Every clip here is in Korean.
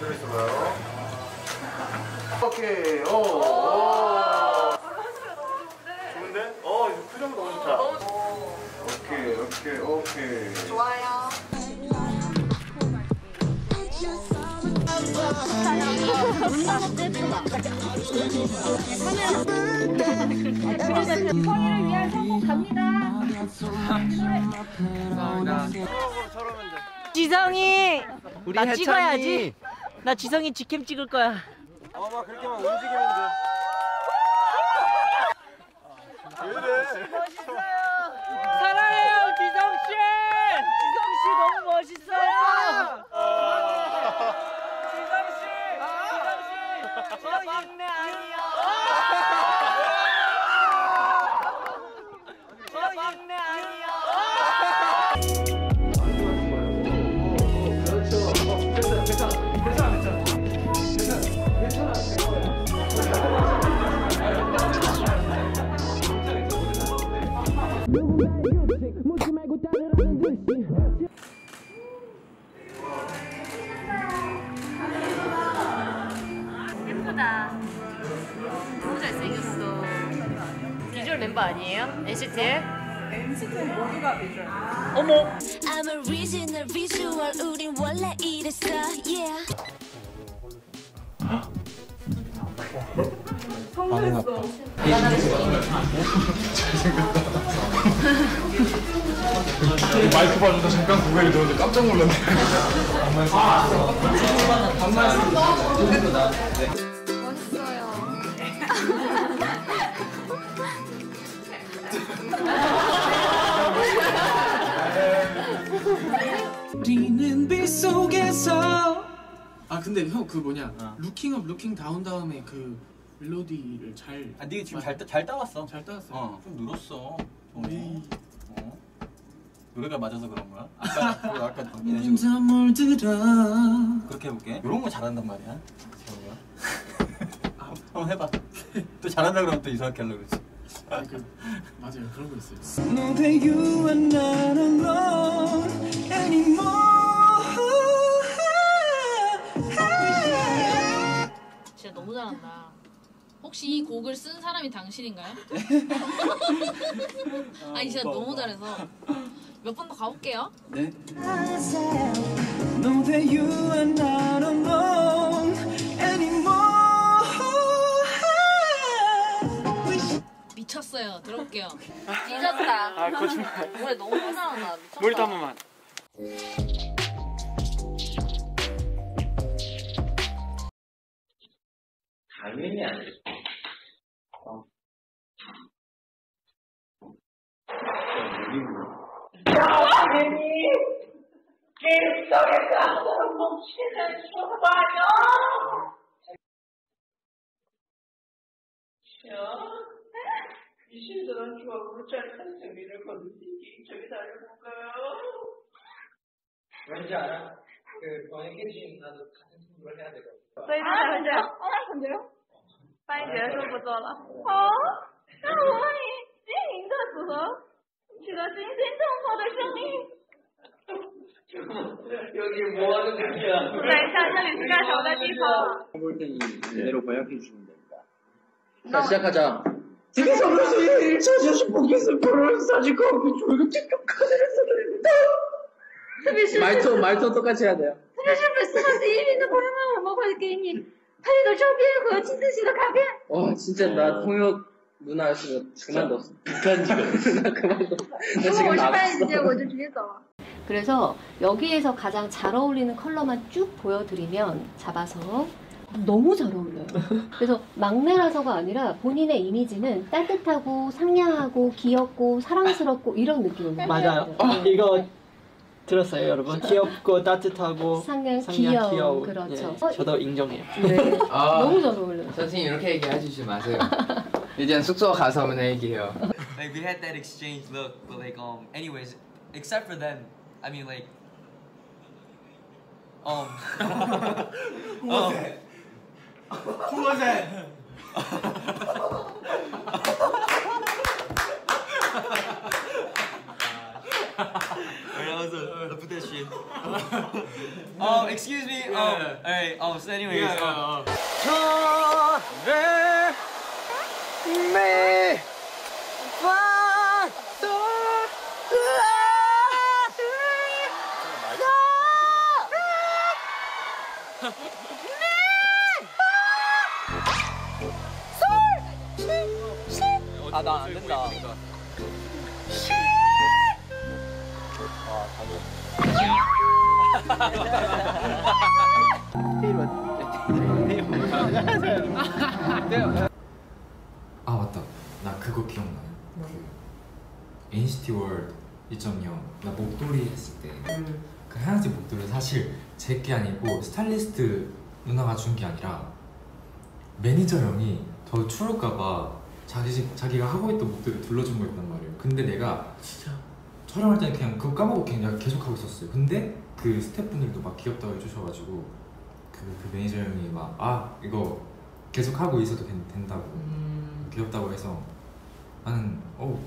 들어있어 봐요. 오케이. 오. 오. 좋은데? 어, 이거 표정 너무 좋다. 오케이, 오케이, 오케이. 좋아요. 성희를 위한 성공 갑니다. 지성이 우리 나. 찍어야지. 나 지성이 직캠 찍을 거야. 어마 그렇게만 움직이면 돼. 왜 이래? 사랑해요 지성 씨. 지성 씨 너무 멋있어요. 지성 씨, 지성 씨, 저 막내 아니야. 예쁘다. 너무 잘생겼어. 비주얼 멤버 아니에요? NCT? 어머. I'm a original visual 우린 원래 이랬어 yeah 마이크 봐주다 잠깐 고개를 들었는데 깜짝 놀랐네. 우리는 빛 속에서 아 근데 형 그 뭐냐 looking up looking down 다음에 그 멜로디를 잘 아, 네가 지금 잘, 따- 잘 따왔어. 잘 따왔어요. 어, 좀 늘었어. 어. 노래가 맞아서 그런 거야? 아까, 그 아까 이런 식으로 혼자 물들어 그렇게 해볼게. 이런 거 잘한단 말이야. 재호가. 한번 해봐. 또 잘한다 그러면 또 이상하게 하려고 그러지. 아, 그, 맞아요 그런 거 있어요. 진짜 너무 잘한다. 혹시 이 곡을 쓴 사람이 당신인가요? 아니 진짜 너무 잘해서 몇 번 더 가볼게요. 네. 미쳤어요. 들어볼게요. 찢었다. 아 거짓말. 노래 너무 잘한다. 미쳤다. 머리도 한 번만. 당연히 안 돼. 어. 귀신들은 추억으로 짤한 승리를 거두니 개인적인 달려볼까요? 왠지 알아? 그 번역해 주신 나도 같은 승부를 해야 되거든. 所以他很久，哦，他很久，翻译结束不做了。哦，那我问你，精灵的组合 取得惊心动魄的胜利。 여기 뭐 하는 거야? 等一下，这里是干什么的地方？ 볼때 이대로 번역해 주시면 됩니다. 자, 시작하자. 되게 선물수 1차 제시 보기에서 결혼 사진과 저희가 직접 카드를 써드립니다. 特别是 말투, 말투 똑같이 해야 돼요. 特别是粉丝和第一名的朋友们，我们会给你配的照片和亲自写的卡片。 와, 진짜 나 통역 누나是 그만뒀어. 북한지금 누나 그만뒀어. 나 지금 50만 이제 먼저 뒤에 써. 그래서 여기에서 가장 잘 어울리는 컬러만 쭉 보여드리면 잡아서 너무 잘 어울려요. 그래서 막내라서가 아니라 본인의 이미지는 따뜻하고 상냥하고 귀엽고 사랑스럽고 이런 느낌으로 맞아요. 어, 이거 들었어요, 여러분. 귀엽고 따뜻하고 상냥, 귀여운, 귀여운. 그렇죠. 예, 어, 저도 인정해요. 네. 아, 너무 잘 어울려요. 선생님 이렇게 얘기해 주지 마세요. Like we had that exchange look, but like um, anyways, except for them, I mean like, um, who was um, that? Who was that? oh, excuse me. Um, yeah. Oh, all right. Oh, um, so anyways. Yeah, um, yeah, yeah. 아, 나 안 된다. 아나 그거 기억나 그 NCT 월드 2.0나 목도리 했을 때. 그 하얀색 목도리 사실 제 게 아니고 스타일리스트 누나가 준 게 아니라 매니저 형이 더 추울까봐 자기 집- 자기가 하고 있던 목도리 둘러준 거였단 말이에요. 근데 내가 진짜? 촬영할 때는 그냥 그거 까먹고 그냥 계속 하고 있었어요. 근데 그 스태프분들도 막 귀엽다고 해주셔가지고 그, 그 매니저 형이 막 아 이거 계속 하고 있어도 된, 된다고 귀엽다고 해서 나는 어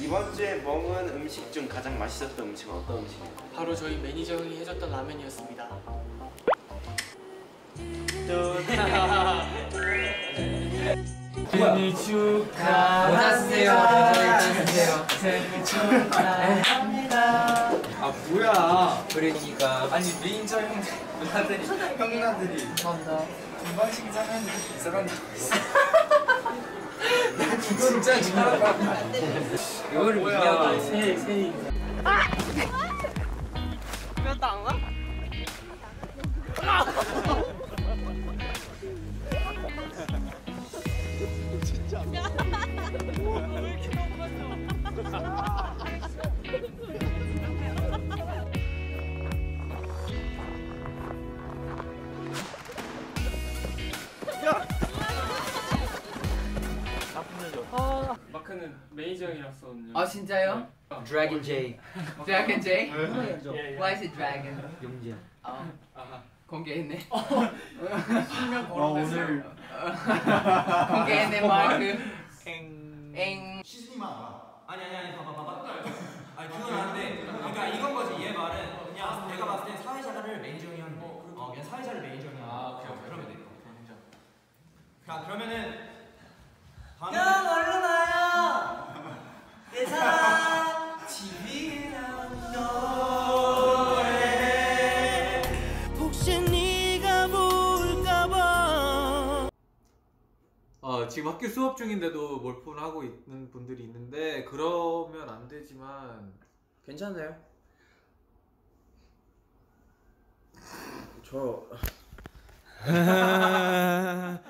이번 주에 먹은 음식 중 가장 맛있었던 음식은 어떤 음식인가요? 바로 저희 매니저 형이 해줬던 라면이었습니다. 생일 축하합니다. 생일 축하합니다. 아 뭐야? 그러니까. 아니 매니저 형 누나들이 형 누나들이 감사합니다. 건강식 사면 이 사람 나 진짜 잘한다. 이거를 뭐야? 새 새해. 마크는 형이랑 썼는데. 아 진짜요? Dragon J. Dragon J? 예, 예. Why is it dragon? 용지야. 아 공개했네. 아 오늘 공개했네 마크. 엥. 엥. 아니 아니 아니 봐봐 봐봐. 아니 그건 안 돼. 그러니까 이건 거지 얘 말은 그냥 내가 봤을 때 사회자를 매니저 형이 하는 거. 어 그냥 사회자를 매니저 형이 하는 거. 아 오케이 오케이 그러면 돼. 자 그러면은 학교 수업 중인데도 몰폰을 하고 있는 분들이 있는데 그러면 안 되지만 괜찮아요. 저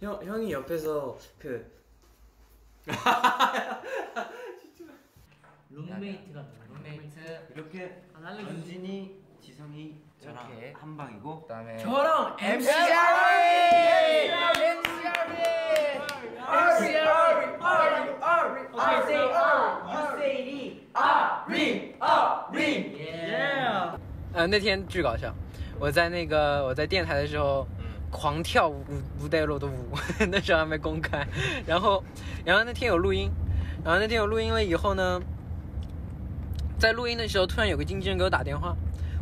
형, 형이 옆에서 그 룸메이트가 룸메이트. 이렇게 연진이, 지성이 저랑 이렇게. 한 방이고 그다음에 저랑 MC MCR 呃，那天巨搞笑，我在那个我在电台的时候，狂跳舞吴代洛的舞，那时候还没公开，然后然后那天有录音，然后那天有录音了以后呢，在录音的时候突然有个经纪人给我打电话，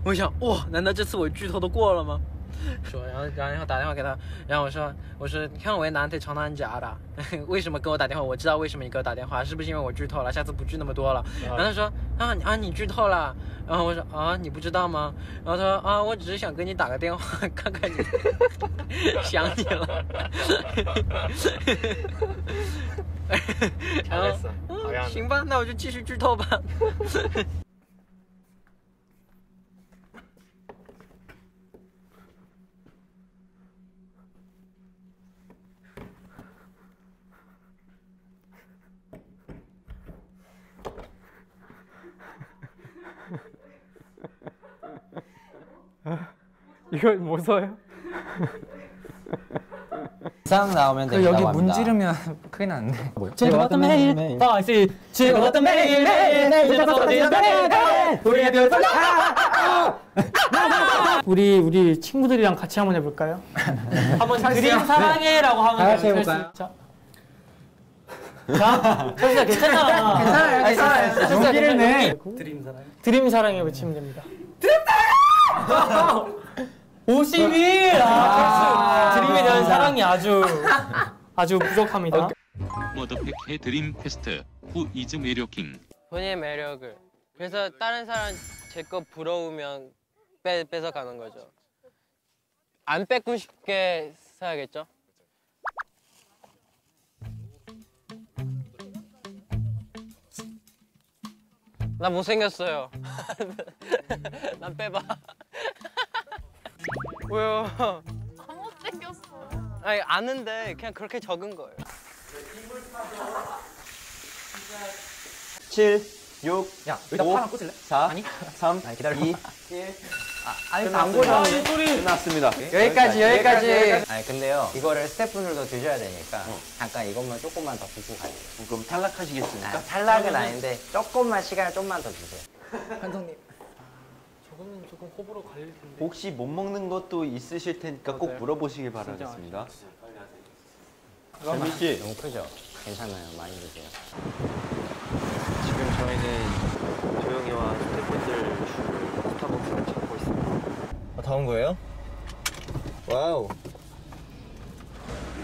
我想哇，难道这次我剧透都过了吗？说，然后然后打电话给他，然后我说我说你看我也难得长难假的，为什么给我打电话？我知道为什么你给我打电话，是不是因为我剧透了？下次不剧那么多了。然后他说啊你啊你剧透了，然后我说啊你不知道吗？然后他说啊我只是想跟你打个电话看看你，想你了。然后嗯行吧，那我就继续剧透吧。 이걸 뭐 써요? 상 나오면 그 된다고 여기 합니다. 문지르면 큰일 나는데. 즐거웠던 매일 매일. 아, 씨. 즐거웠던 매일 매일 매일 즐거웠던 매일 매일 우리의 별 우리 우리 친구들이랑 같이 한번 해볼까요? 한번 그림 사랑해라고 하면 다 같이 해볼까요? 자, 철수야 괜찮아. 괜찮아요, 괜찮아요. 용기를 내. 드림 사랑. 드림 사랑에 외치면 됩니다. 드림 사랑! 51! 아, 드림에 대한 사랑이 아주 아주 부족합니다. 머더팩의 드림 퀘스트 후 이즈 매력킹 본인의 매력을. 그래서 다른 사람 제 거 부러우면 빼, 뺏어 가는 거죠. 안 뺏고 싶게 써야겠죠? 나 못생겼어요. 난 빼봐. 왜요? 못생겼어. 아니 아는데 그냥 그렇게 적은 거예요. 7, 6, 야, 여기다 5, 파 하나 꽂을래? 4, 아니? 3, 아니, 기다려. 2, 1. 아니, 끝났습니다. 안 보셨네. 끝났습니다. 여기까지, 여기까지. 아니 근데요 이거를 스태프들도 드셔야 되니까 잠깐 이것만 조금만 더 붓고 가요 그럼 탈락하시겠습니까? 아, 탈락은 아닌데 조금만 시간을 좀만 더 주세요 감독님. 조금 호불호 갈릴 텐데. 혹시 못 먹는 것도 있으실 테니까 꼭 맞아요. 물어보시길 바라겠습니다. 그럼 재민 씨. 너무 크죠? 괜찮아요 많이 드세요 지금 저희는 조영이와 스태프들 주 스타벅스를 찾고 있습니다. 다온 거예요? Wow.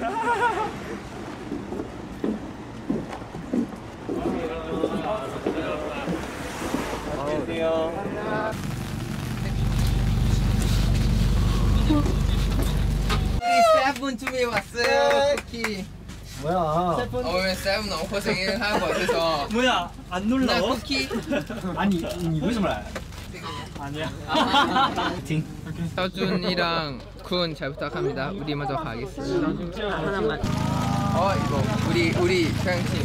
안녕하세요. 우리 세븐 준비해 왔어요 쿠키 뭐야? 오늘 세븐 너무 고생을 하는 것 같아서 뭐야? 안 놀라? 나 쿠키 아니, 이거 좀 알아. 아니야. 서준이랑 군 잘 부탁합니다 우리 먼저 가겠습니다 하나만. 어 이거 우리 우리 경팀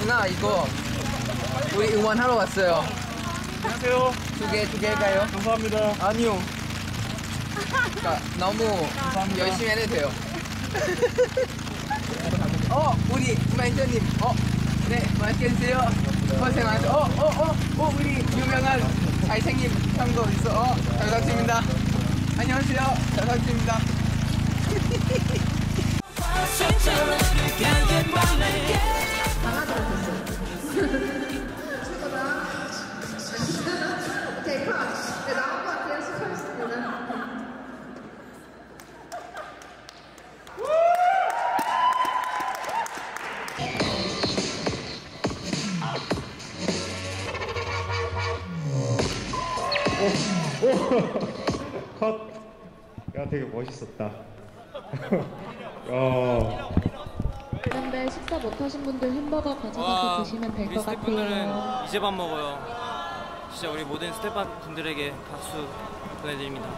누나 이거 우리 응원하러 왔어요 안녕하세요. 두개두 개일까요? 감사합니다. 아니요 그러니까 너무 열심히 해도 돼요 어 우리 매니저님. 어 네 맛있게 드세요? 고생 많으세요 어 어 어 어, 우리 유명한 잘생긴 형도 있어. 어잘 부탁드립니다. 안녕하세요. 잘 오케이, 되게 멋있었다. 야. 그런데 식사 못하신 분들 햄버거 가져가서 드시면 될것 같아요. 이제 밥 먹어요. 진짜 우리 모든 스태프 분들에게 박수 보내드립니다.